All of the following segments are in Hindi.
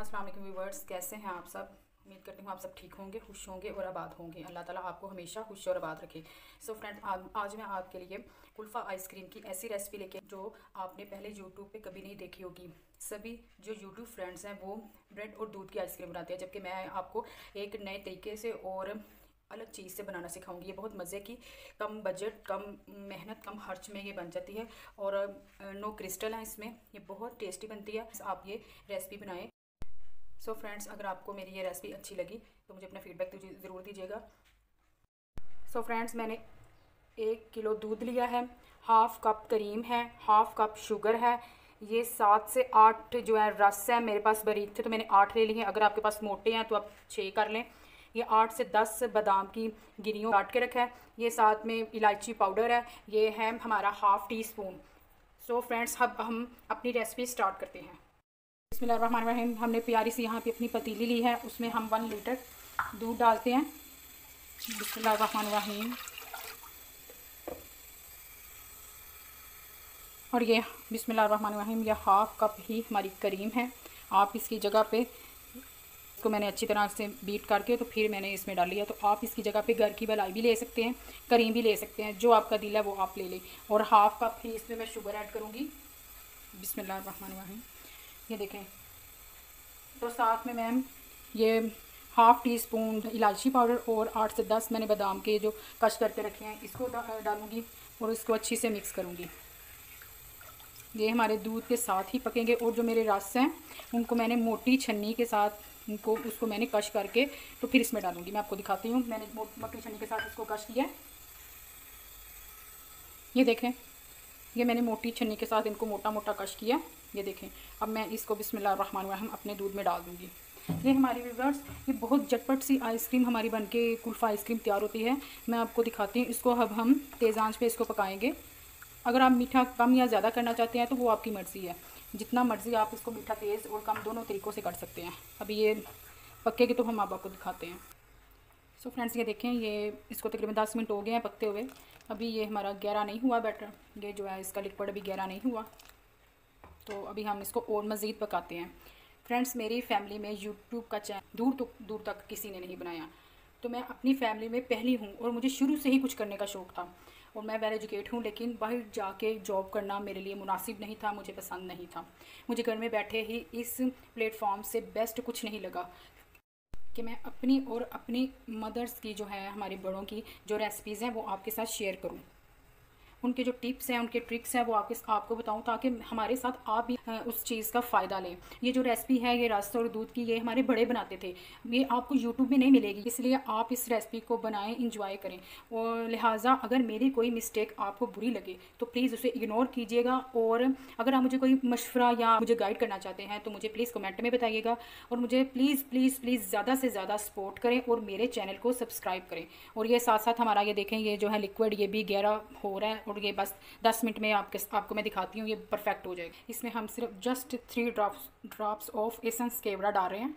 अस्सलाम वालेकुम व्यूवर्स, कैसे हैं आप सब? उम्मीद करती हूँ आप सब ठीक होंगे, खुश होंगे और आबाद होंगे। अल्लाह ताला आपको हमेशा खुश और आबाद रखे। सो फ्रेंड आज मैं आपके लिए कुल्फ़ा आइसक्रीम की ऐसी रेसिपी लेके जो आपने पहले यूट्यूब पे कभी नहीं देखी होगी। सभी जो यूट्यूब फ्रेंड्स हैं, वो ब्रेड और दूध की आइसक्रीम बनाते हैं, जबकि मैं आपको एक नए तरीके से और अलग चीज़ से बनाना सिखाऊँगी। ये बहुत मज़े की, कम बजट कम मेहनत, कम खर्च में ये बन जाती है और नो क्रिस्टल है इसमें। ये बहुत टेस्टी बनती है। आप ये रेसिपी बनाएँ सो so फ्रेंड्स अगर आपको मेरी ये रेसिपी अच्छी लगी तो मुझे अपना फीडबैक तो ज़रूर दीजिएगा। सो so फ्रेंड्स मैंने एक किलो दूध लिया है हाफ़ कप करीम है हाफ़ कप शुगर है। ये सात से आठ जो है रस है मेरे पास बरीक थे तो मैंने आठ ले लिए अगर आपके पास मोटे हैं तो आप छः कर लें। ये आठ से दस बादाम की गिरियों काट के रखा है। ये साथ में इलायची पाउडर है। ये है हमारा half teaspoon so friends अब हम अपनी रेसिपी स्टार्ट करते हैं। बसमिल हमने प्यारी सी यहाँ पे अपनी पतीली ली है, उसमें हम वन लीटर दूध डालते हैं। बसमीम और ये बिसमीम यह हाफ़ कप ही हमारी करीम है। आप इसकी जगह पे इसको मैंने अच्छी तरह से बीट करके तो फिर मैंने इसमें डाल लिया। तो आप इसकी जगह पे घर की बलाई भी ले सकते हैं, करीम भी ले सकते हैं, जो आपका दिल है वो आप ले लें। और हाफ़ कप ही इसमें मैं शुगर ऐड करूँगी। बिसमीम ये देखें। तो साथ में मैम, ये हाफ़ टी स्पून इलायची पाउडर और आठ से दस मैंने बादाम के जो कश करके रखे हैं, इसको डालूँगी और इसको अच्छी से मिक्स करूँगी। ये हमारे दूध के साथ ही पकेंगे और जो मेरे रस हैं, उनको मैंने मोटी छन्नी के साथ उनको, उसको मैंने कश करके तो फिर इसमें डालूँगी। मैं आपको दिखाती हूँ, मैंने मोटी छन्नी के साथ इसको कश किया ये देखें। ये मैंने मोटी छन्नी के साथ इनको मोटा मोटा कश किया। ये देखें, अब मैं इसको बिस्मिल्लाह अपने दूध में डाल दूँगी। ये हमारी व्यूवर्स ये बहुत झटपट सी आइसक्रीम हमारी बनके कुल्फ़ा आइसक्रीम तैयार होती है। मैं आपको दिखाती हूँ, इसको अब हम तेज़ आँच पे इसको पकाएँगे। अगर आप मीठा कम या ज़्यादा करना चाहते हैं तो वो आपकी मर्ज़ी है। जितना मर्ज़ी आप इसको मीठा, तेज़ और कम दोनों तरीक़ों से कर सकते हैं। अभी ये पकेगी तो हम आप आपको दिखाते हैं। सो so फ्रेंड्स ये देखें, ये इसको तकरीबन दस मिनट हो गए हैं पकते हुए। अभी ये हमारा गहरा नहीं हुआ बैटर ये जो है, इसका लिक्विड अभी गहरा नहीं हुआ। तो अभी हम इसको और मज़ीद पकाते हैं। फ्रेंड्स मेरी फैमिली में यूट्यूब का चैनल दूर तो दूर तक किसी ने नहीं बनाया। तो मैं अपनी फैमिली में पहली हूँ और मुझे शुरू से ही कुछ करने का शौक़ था। और मैं वेल एजुकेट हूँ, लेकिन बाहर जाके जॉब करना मेरे लिए मुनासिब नहीं था, मुझे पसंद नहीं था। मुझे घर में बैठे ही इस प्लेटफॉर्म से बेस्ट कुछ नहीं लगा। कि मैं अपनी और अपनी मदर्स की जो है, हमारे बड़ों की जो रेसिपीज़ हैं, वो आपके साथ शेयर करूँ। उनके जो टिप्स हैं, उनके ट्रिक्स हैं, वो आपके आपको बताऊँ ताकि हमारे साथ आप भी उस चीज़ का फ़ायदा लें। ये जो रेसिपी है, ये रस और दूध की, ये हमारे बड़े बनाते थे। ये आपको यूट्यूब में नहीं मिलेगी, इसलिए आप इस रेसिपी को बनाएँ इंजॉय करें। और लिहाजा अगर मेरी कोई मिस्टेक आपको बुरी लगे तो प्लीज़ उसे इग्नोर कीजिएगा और अगर आप मुझे कोई मशवरा या मुझे गाइड करना चाहते हैं तो मुझे प्लीज़ कमेंट में बताइएगा। और मुझे प्लीज़ प्लीज़ प्लीज़ ज़्यादा से ज़्यादा सपोर्ट करें और मेरे चैनल को सब्सक्राइब करें। और ये साथ साथ हमारा, ये देखें, ये जो है लिक्विड ये भी गहरा हो रहा है और ये बस दस मिनट में आपके आपको मैं दिखाती हूँ, ये परफेक्ट हो जाएगा। इसमें हम सिर्फ़ just three drops drops of essence केवड़ा डाल रहे हैं।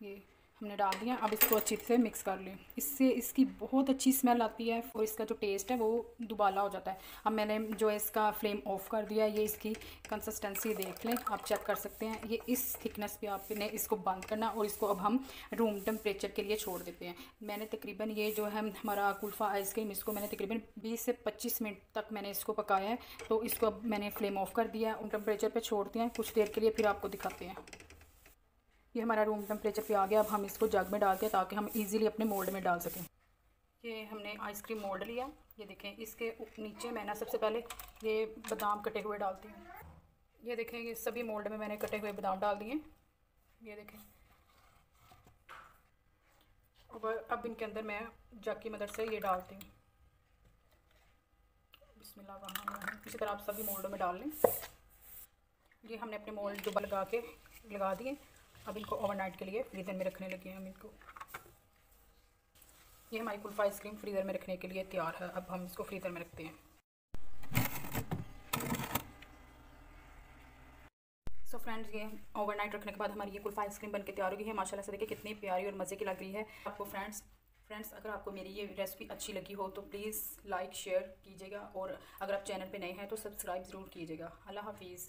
ये हमने डाल दिया। अब इसको अच्छी से मिक्स कर लें। इससे इसकी बहुत अच्छी स्मेल आती है और इसका जो टेस्ट है वो दुबाला हो जाता है। अब मैंने जो इसका फ्लेम ऑफ़ कर दिया ये इसकी कंसिस्टेंसी देख लें। आप चेक कर सकते हैं। ये इस थिकनेस पे आपने इसको बंद करना और इसको अब हम रूम टेम्परेचर के लिए छोड़ देते हैं। मैंने तकरीबन ये जो है हमारा कुल्फ़ा आइसक्रीम इसको मैंने तकरीबन बीस से पच्चीस मिनट तक मैंने इसको पकाया है। तो इसको अब मैंने फ्लेम ऑफ़ कर दिया है टेम्परेचर पर छोड़ दिया कुछ देर के लिए फिर आपको दिखाते हैं। ये हमारा रूम टेम्परेचर पे आ गया। अब हम इसको जग में डालते हैं ताकि हम इजीली अपने मोल्ड में डाल सकें। ये हमने आइसक्रीम मोल्ड लिया। ये देखें, इसके नीचे मैं ना सबसे पहले ये बादाम कटे हुए डालती हूँ। ये देखें, ये सभी मोल्ड में मैंने कटे हुए बादाम डाल दिए। ये देखें। अब अब इनके अंदर मैं जग की मदद से ये डालती हूँ। इसी तरह आप सभी मोल्डों में डाल लें। ये हमने अपने मोल्ड जो लगा के लगा दिए। अब इनको ओवरनाइट के लिए फ्रीज़र में रखने लगे हैं हम इनको। ये हमारी कुल्फ़ा आइसक्रीम फ्रीज़र में रखने के लिए तैयार है। अब हम इसको फ्रीज़र में रखते हैं। सो so फ्रेंड्स ये ओवरनाइट रखने के बाद हमारी ये कुल्फ़ा आइसक्रीम बनके तैयार हो गई है। माशाल्लाह से देखिए कितनी प्यारी और मज़े की लग रही है। आपको फ्रेंड्स फ्रेंड्स अगर आपको मेरी ये रेसिपी अच्छी लगी हो तो प्लीज़ लाइक शेयर कीजिएगा और अगर आप चैनल पे नए हैं तो सब्सक्राइब ज़रूर कीजिएगा। अल्लाह हाफिज़।